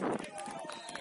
you